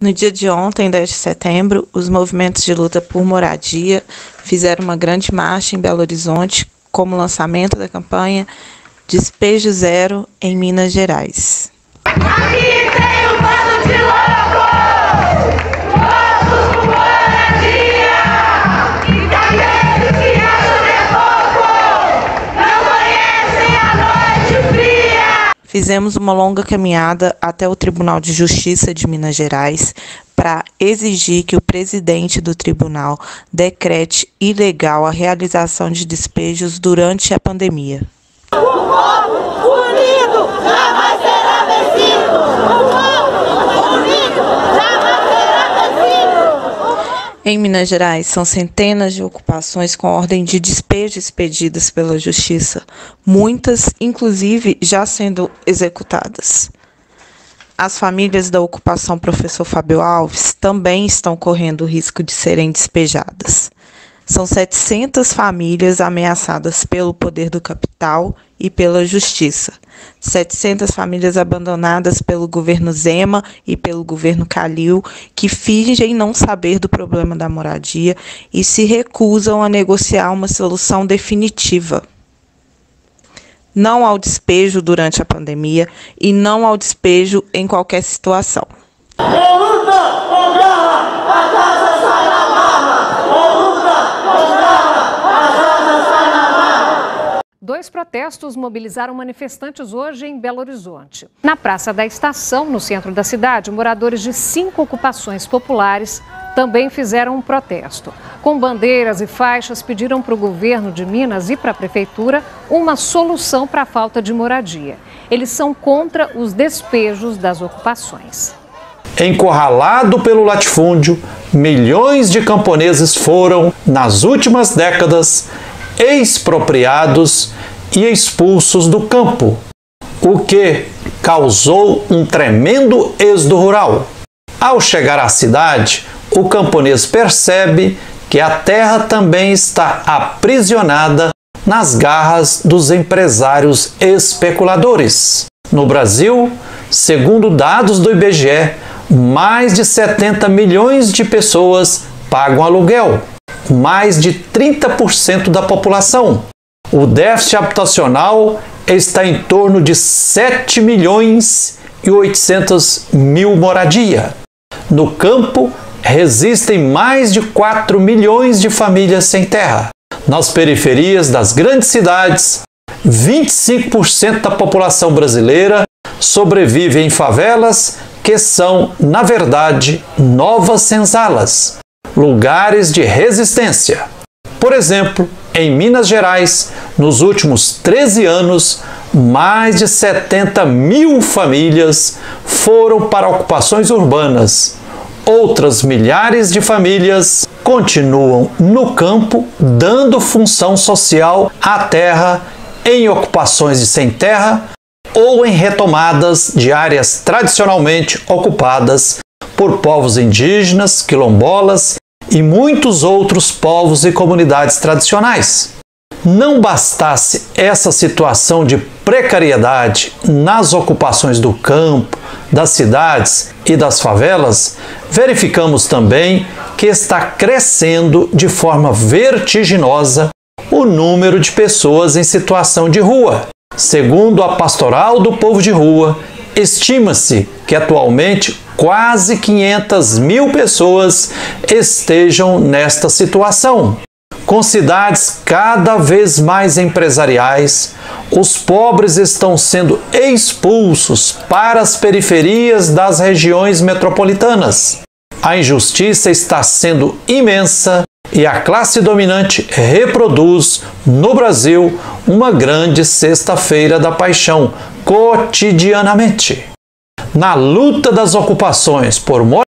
No dia de ontem, 10 de setembro, os movimentos de luta por moradia fizeram uma grande marcha em Belo Horizonte como lançamento da campanha Despejo Zero em Minas Gerais. Aqui Fizemos uma longa caminhada até o Tribunal de Justiça de Minas Gerais para exigir que o presidente do tribunal decrete ilegal a realização de despejos durante a pandemia. O povo unido será vencido! O povo unido jamais será vencido! Em Minas Gerais, são centenas de ocupações com ordem de despejo expedidas pela Justiça, muitas, inclusive, já sendo executadas. As famílias da ocupação Professor Fábio Alves também estão correndo o risco de serem despejadas. São 700 famílias ameaçadas pelo poder do capital e pela justiça. 700 famílias abandonadas pelo governo Zema e pelo governo Calil, que fingem não saber do problema da moradia e se recusam a negociar uma solução definitiva. Não ao despejo durante a pandemia e não ao despejo em qualquer situação. Dois protestos mobilizaram manifestantes hoje em Belo Horizonte. Na Praça da Estação, no centro da cidade, moradores de cinco ocupações populares também fizeram um protesto. Com bandeiras e faixas, pediram para o governo de Minas e para a prefeitura uma solução para a falta de moradia. Eles são contra os despejos das ocupações. Encurralado pelo latifúndio, milhões de camponeses foram, nas últimas décadas, expropriados e expulsos do campo, o que causou um tremendo êxodo rural. Ao chegar à cidade, o camponês percebe que a terra também está aprisionada nas garras dos empresários especuladores. No Brasil, segundo dados do IBGE, mais de 70 milhões de pessoas pagam aluguel, mais de 30% da população. O déficit habitacional está em torno de 7 milhões e 800 mil moradia. No campo, resistem mais de 4 milhões de famílias sem terra. Nas periferias das grandes cidades, 25% da população brasileira sobrevive em favelas que são, na verdade, novas senzalas, lugares de resistência. Por exemplo, em Minas Gerais, nos últimos 13 anos, mais de 70 mil famílias foram para ocupações urbanas. Outras milhares de famílias continuam no campo, dando função social à terra em ocupações de sem terra ou em retomadas de áreas tradicionalmente ocupadas por povos indígenas, quilombolas e muitos outros povos e comunidades tradicionais. Não bastasse essa situação de precariedade nas ocupações do campo, das cidades e das favelas, verificamos também que está crescendo de forma vertiginosa o número de pessoas em situação de rua. Segundo a Pastoral do Povo de Rua, estima-se que atualmente quase 500 mil pessoas estejam nesta situação. Com cidades cada vez mais empresariais, os pobres estão sendo expulsos para as periferias das regiões metropolitanas. A injustiça está sendo imensa e a classe dominante reproduz no Brasil uma grande sexta-feira da paixão cotidianamente na luta das ocupações por